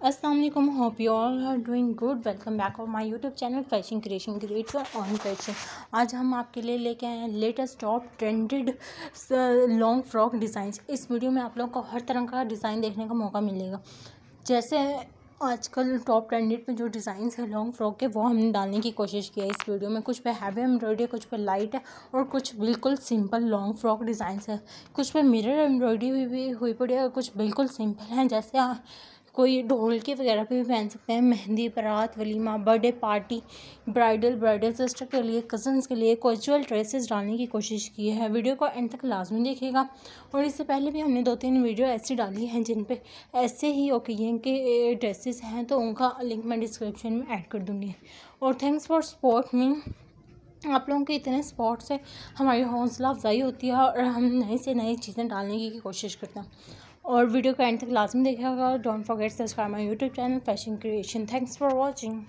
Aslam hope you all are doing good welcome back of my YouTube channel fashion creation create on fashion आज हम आपके लिए लेके आए हैं latest top trended long frock designs इस वीडियो में आप लोगों को हर तरह का डिज़ाइन देखने का मौका मिलेगा। जैसे आजकल टॉप ट्रेंडेड में जो डिज़ाइंस है लॉन्ग फ्रॉक के, वो हमने डालने की कोशिश की है इस वीडियो में। कुछ पे हैवी एम्ब्रॉयडरी कुछ पे लाइट है और कुछ बिल्कुल सिंपल लॉन्ग फ्रॉक डिज़ाइंस है। कुछ पे मिरर एम्ब्रॉयडरी हुई भी हुई पड़ी है और कुछ बिल्कुल सिंपल हैं। जैसे कोई ढोलकी वगैरह पे भी पहन सकते हैं, मेहंदी, बारात walima birthday party, bridal bridal sister के लिए, कज़न्स के लिए कोचुअल ड्रेसेस डालने की कोशिश की है। वीडियो को एंड तक लाजमी देखिएगा। और इससे पहले भी हमने दो तीन वीडियो ऐसी डाली हैं, जिन पे ऐसे ही ओकेजन के ड्रेसेस हैं तो उनका लिंक मैं डिस्क्रिप्शन में ऐड कर दूँगी। और थैंक्स फॉर सपोर्ट मी आप लोगों के इतने सपोर्ट से हमारी हौसला अफजाई होती है और हम नई से नई चीज़ें डालने की कोशिश करते हैं। और वीडियो को एंड तक लाजमी देखेगा don't forget subscribe my YouTube channel fashion creation thanks for watching